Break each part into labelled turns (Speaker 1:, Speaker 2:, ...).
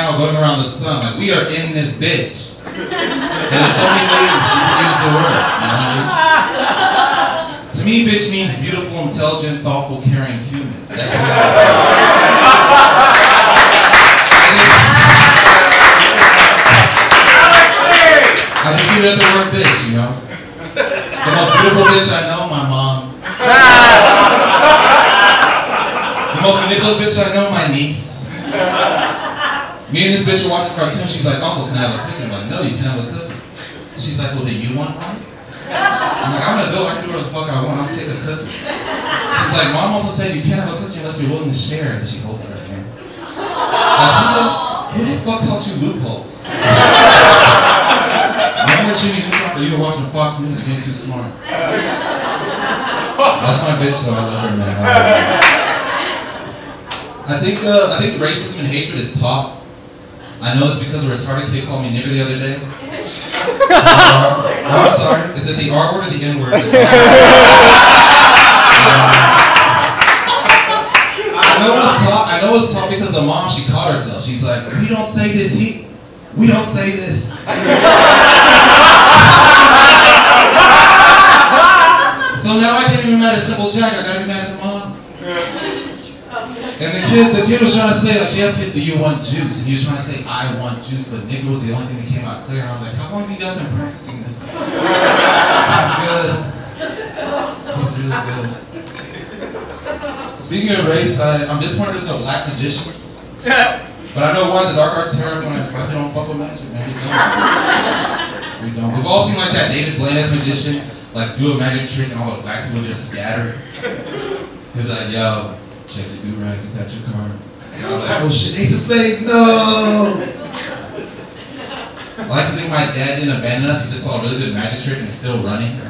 Speaker 1: now going around the sun. Like we are in this bitch. And there's so many ways you can use the word. You know I mean? To me, bitch means beautiful, intelligent, thoughtful, caring human. That's what I just leave it at the word bitch, you know? The most beautiful bitch I know, my mom. The most manipulative bitch I know, my niece. Me and this bitch are watching cartoon. She's like, Uncle, can I have a cookie? I'm like, no, you can't have a cookie. She's like, well, do you want one? I'm like, I'm an adult. I can do whatever the fuck I want. I'll take a cookie. She's like, Mom also said you can't have a cookie unless you're willing to share. And she holds her hand. Like, who, the, fuck taught you loopholes? Remember Jimmy but you were watching Fox News, getting too smart. That's my bitch, though. I love her, man. I her. I think uh, I think racism and hatred is taught. I know it's because a retarded kid called me nigger the other day. I'm. Uh, I'm sorry. Is it the R word or the N word? I know it's was taught. I know it was taught because the mom she caught herself. She's like, we don't say this. He, we don't say this. so now I can't even be mad at Simple Jack. I gotta be mad at the mom. And the kid, the kid was trying to say, like, she asked me, do you want juice? And he was trying to say, I want juice, but nigga was the only thing that came out clear. And I was like, how long have you guys been practicing this? That's good. That's really good. Speaking of race, I, I'm disappointed there's no black magicians. But I know why the dark arts terror when like they don't fuck with magic, man. We don't. We don't. We've all seen like that David Blaine magician, like do a magic trick and all the black people just scatter. He's like, yo, check the do rag, is that your card? And I'm like, oh shit, Ace of Spades, no! I like to think my dad didn't abandon us, he just saw a really good magic trick and is still running.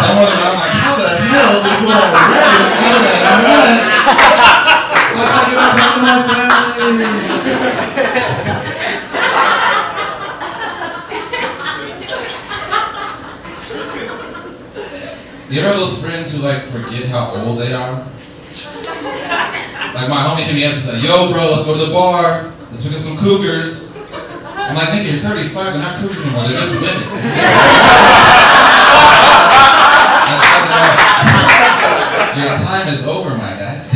Speaker 1: Somewhere around like, how the hell did you all rabbit out of that nut? Like I give up on my family. You have those friends who like forget how old they are? Like my homie hit me up and said, yo bro, let's go to the bar. Let's pick up some cougars. I'm like, nigga, you're 35, they're not cougars anymore, they're just women. Your time is over, my guy.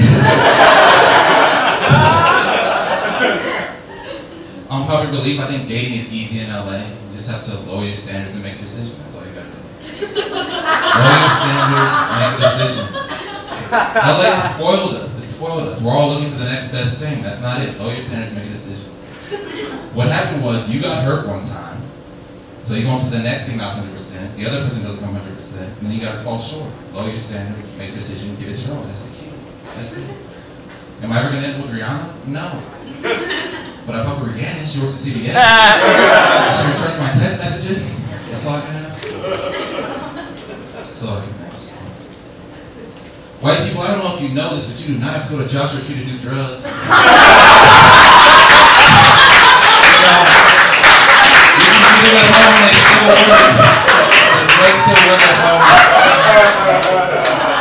Speaker 1: On public belief, I think dating is easy in LA. You just have to lower your standards and make a decision. That's all you gotta do. LA spoiled us. It spoiled us. We're all looking for the next best thing. That's not it. Lower your standards, make a decision. What happened was you got hurt one time, so you go on to the next thing not 100%. The other person doesn't come 100%, and then you guys fall short. Lower your standards, make a decision, give it your all. That's the key. That's it. Am I ever gonna end with Rihanna? No. But I fuck with Rihanna. She works at CBS. she returns my text messages. That's all I can ask. That's all I can ask. White people, I don't know if you know this, but you do not have to go to Joshua Tree to do drugs. You can do it at home and still works. The drugs still work at home.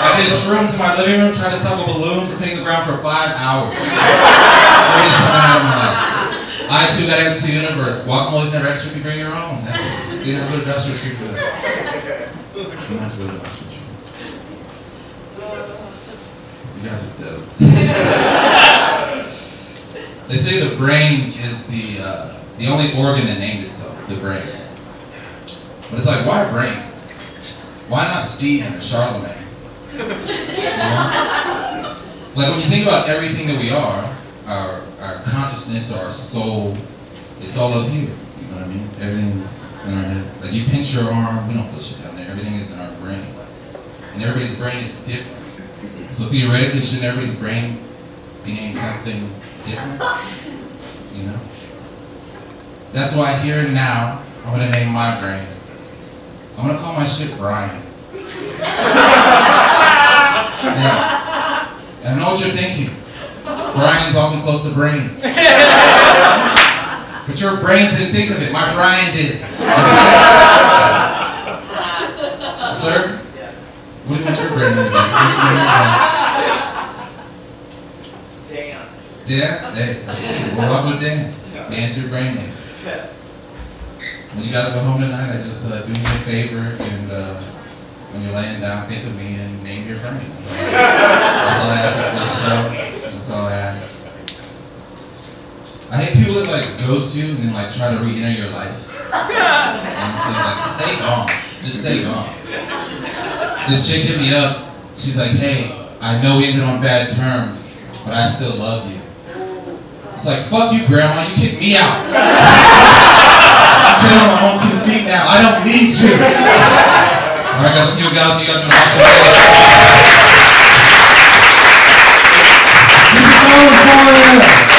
Speaker 1: I did shrooms in my living room trying to stop a balloon from hitting the ground for five hours. Greatest coming out of my life. I too got access to the universe. Guacamole's never extra if you bring your own. You don't have to go to Joshua Tree for that. You don't have to go to Joshua Tree. You guys are dope. they say the brain is the uh, the only organ that named itself, the brain. But it's like, why brain? Why not Steve and Charlemagne? You know? Like when you think about everything that we are, our our consciousness, our soul, it's all up here. You know what I mean? Everything's in our head. Like you pinch your arm, we don't push it down there. Everything is in our brain. And everybody's brain is different. So theoretically, shouldn't everybody's brain be named something different? You know? That's why here and now, I'm gonna name my brain. I'm gonna call my shit Brian. Yeah. I know what you're thinking. Brian's often close to brain. But your brains didn't think of it. My Brian did. Sir? What is your brain name? What's your name?
Speaker 2: Dan.
Speaker 1: Dan, hey, we'll rock with Dan. Dan's your brain name. When you guys go home tonight, I just uh, do me a favor and uh, when you're laying down, think of me and name your brain. That's all I ask for this show. That's all I ask. I hate people that like ghost you and like try to re-enter your life. And so like stay gone. Just stay gone. This chick hit me up. She's like, hey, I know we ended on bad terms, but I still love you. It's like, fuck you, grandma, you kicked me out. I'm sitting on my own two feet now. I don't need you. Alright guys, thank you guys. You guys been awesome.
Speaker 2: Keep it going.